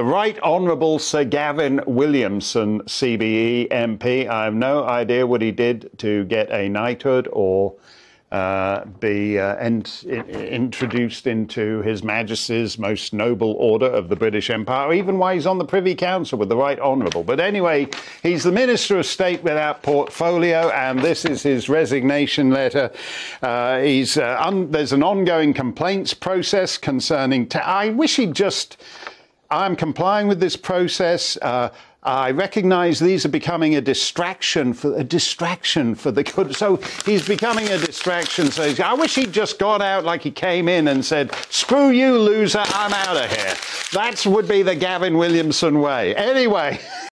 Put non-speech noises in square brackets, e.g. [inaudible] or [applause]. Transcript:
The Right Honourable Sir Gavin Williamson, CBE MP. I have no idea what he did to get a knighthood or uh, be uh, ent- introduced into His Majesty's most noble order of the British Empire, even why he's on the Privy Council with the Right Honourable. But anyway, he's the Minister of State without portfolio, and this is his resignation letter. Uh, he's uh, un- there's an ongoing complaints process concerning. Ta- I wish he'd just. I'm complying with this process. Uh, I recognize these are becoming a distraction for a distraction for the good. So he's becoming a distraction. So I wish he'd just gone out like he came in and said, "Screw you, loser! I'm out of here." That would be the Gavin Williamson way. Anyway. [laughs]